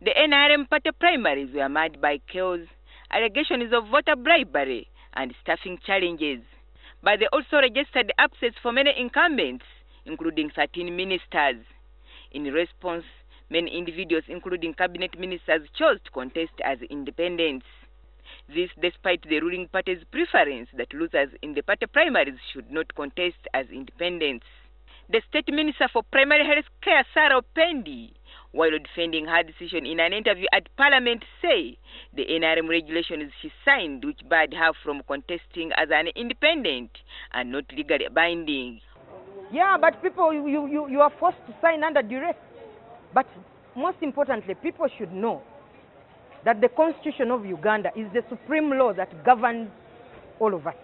The NRM party primaries were marred by chaos, allegations of voter bribery, and staffing challenges. But they also registered upsets for many incumbents, including 13 ministers. In response, many individuals, including cabinet ministers, chose to contest as independents. This despite the ruling party's preference that losers in the party primaries should not contest as independents. The state minister for primary health care, Sarah Opendi, while defending her decision in an interview at parliament, say the NRM regulations she signed which barred her from contesting as an independent are not legally binding. Yeah, but people, you, you, you are forced to sign under duress. But most importantly, people should know that the Constitution of Uganda is the supreme law that governs all of us.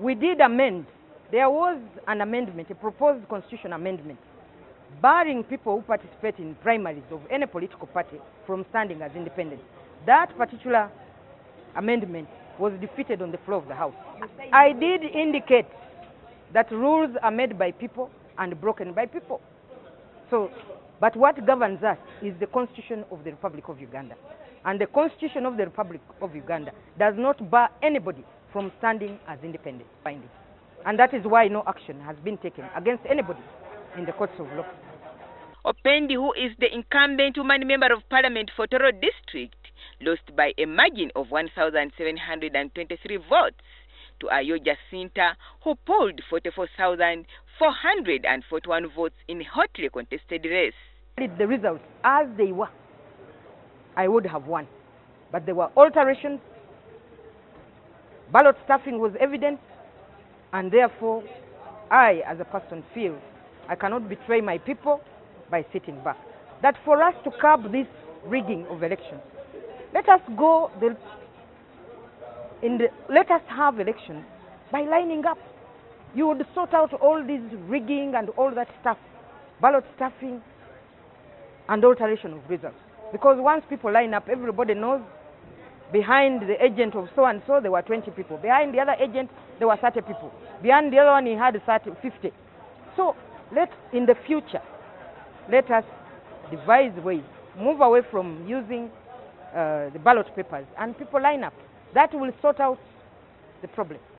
We did amend. There was an amendment, a proposed constitution amendment, barring people who participate in primaries of any political party from standing as independent. That particular amendment was defeated on the floor of the House. I did indicate that rules are made by people and broken by people. So, but what governs us is the Constitution of the Republic of Uganda. And the Constitution of the Republic of Uganda does not bar anybody from standing as independent. And that is why no action has been taken against anybody in the courts of law. Opendi, who is the incumbent woman member of parliament for Tororo district, lost by a margin of 1,723 votes to Ayo Jacinta, who polled 44,441 votes in a hotly contested race. The results as they were, I would have won. But there were alterations, ballot stuffing was evident, and therefore I, as a person, feel I cannot betray my people by sitting back. That for us to curb this rigging of elections, let us go the, in the, let us have elections by lining up. You would sort out all this rigging and all that stuff, ballot stuffing and alteration of results. Because once people line up, everybody knows behind the agent of so and so there were 20 people. Behind the other agent there were 30 people. Behind the other one he had 30, 50. So let in the future let us devise ways, move away from using uh, the ballot papers and people line up. That will sort out the problem.